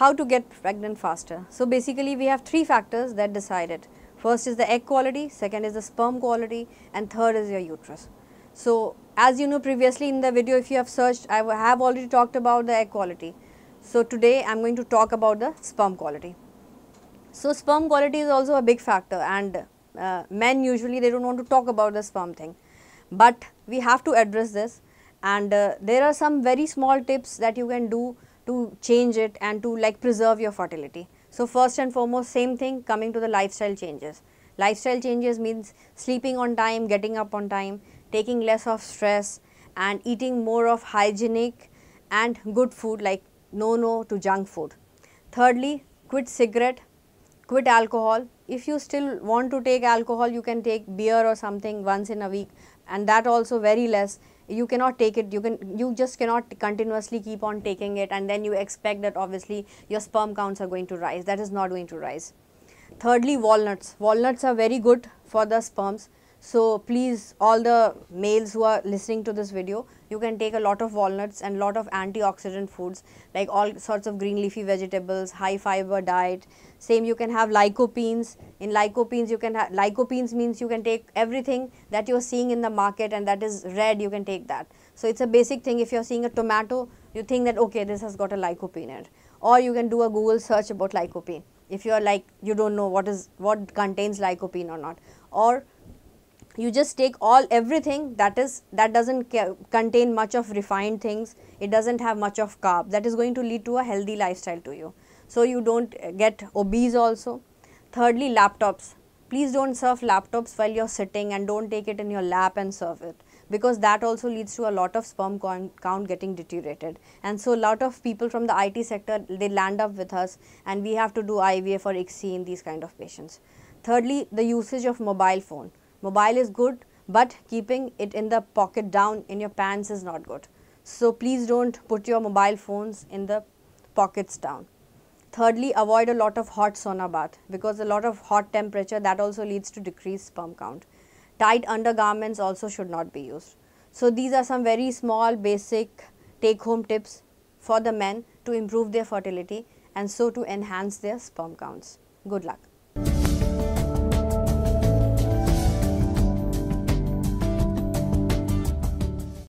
how to get pregnant faster. So basically we have three factors that decide it. First is the egg quality, second is the sperm quality and third is your uterus. So as you know previously in the video if you have searched I have already talked about the egg quality. So today I am going to talk about the sperm quality. So sperm quality is also a big factor and uh, men usually they do not want to talk about the sperm thing. But we have to address this and uh, there are some very small tips that you can do to change it and to like preserve your fertility. So first and foremost same thing coming to the lifestyle changes. Lifestyle changes means sleeping on time, getting up on time, taking less of stress and eating more of hygienic and good food like no no to junk food. Thirdly, quit cigarette, quit alcohol. If you still want to take alcohol, you can take beer or something once in a week and that also very less. You cannot take it. You can you just cannot continuously keep on taking it and then you expect that obviously your sperm counts are going to rise. That is not going to rise. Thirdly walnuts. Walnuts are very good for the sperms so please all the males who are listening to this video, you can take a lot of walnuts and lot of antioxidant foods like all sorts of green leafy vegetables, high fiber diet. Same you can have lycopenes. In lycopenes you can have, lycopenes means you can take everything that you are seeing in the market and that is red you can take that. So it's a basic thing if you are seeing a tomato you think that okay this has got a lycopene in it or you can do a Google search about lycopene if you are like you don't know what is what contains lycopene or not or you just take all everything that is that doesn't contain much of refined things it doesn't have much of carb that is going to lead to a healthy lifestyle to you. So you don't get obese also. Thirdly laptops. Please don't serve laptops while you're sitting and don't take it in your lap and serve it because that also leads to a lot of sperm count getting deteriorated. And so a lot of people from the IT sector they land up with us and we have to do IVF or ICSI in these kind of patients. Thirdly the usage of mobile phone Mobile is good, but keeping it in the pocket down in your pants is not good. So please don't put your mobile phones in the pockets down. Thirdly, avoid a lot of hot sauna bath because a lot of hot temperature that also leads to decreased sperm count. Tight undergarments also should not be used. So these are some very small basic take home tips for the men to improve their fertility and so to enhance their sperm counts. Good luck.